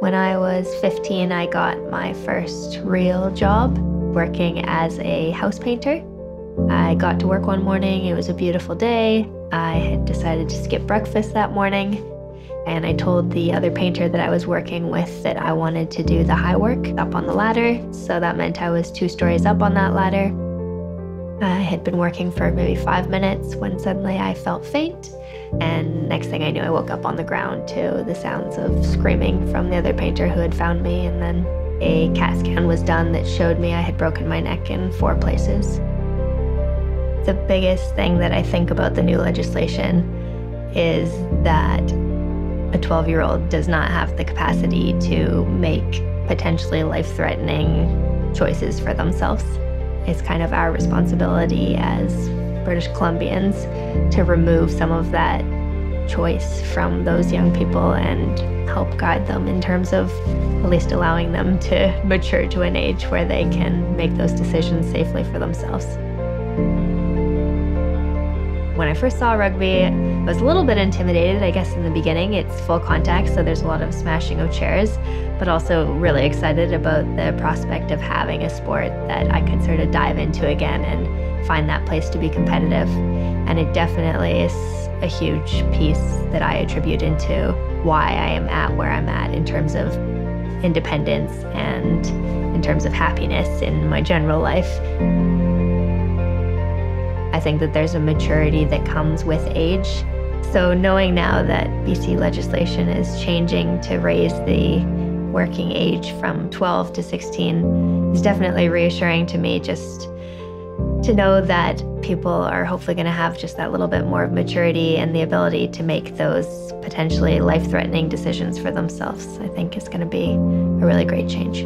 When I was 15, I got my first real job working as a house painter. I got to work one morning, it was a beautiful day. I had decided to skip breakfast that morning, and I told the other painter that I was working with that I wanted to do the high work up on the ladder. So that meant I was two stories up on that ladder. I had been working for maybe five minutes when suddenly I felt faint. And next thing I knew, I woke up on the ground to the sounds of screaming from the other painter who had found me. And then a CAT scan was done that showed me I had broken my neck in four places. The biggest thing that I think about the new legislation is that a 12 year old does not have the capacity to make potentially life threatening choices for themselves. It's kind of our responsibility as British Columbians to remove some of that choice from those young people and help guide them in terms of at least allowing them to mature to an age where they can make those decisions safely for themselves. When I first saw rugby, was a little bit intimidated, I guess, in the beginning. It's full contact, so there's a lot of smashing of chairs, but also really excited about the prospect of having a sport that I could sort of dive into again and find that place to be competitive. And it definitely is a huge piece that I attribute into why I am at where I'm at in terms of independence and in terms of happiness in my general life. I think that there's a maturity that comes with age. So, knowing now that BC legislation is changing to raise the working age from 12 to 16 is definitely reassuring to me just to know that people are hopefully going to have just that little bit more of maturity and the ability to make those potentially life threatening decisions for themselves, I think is going to be a really great change.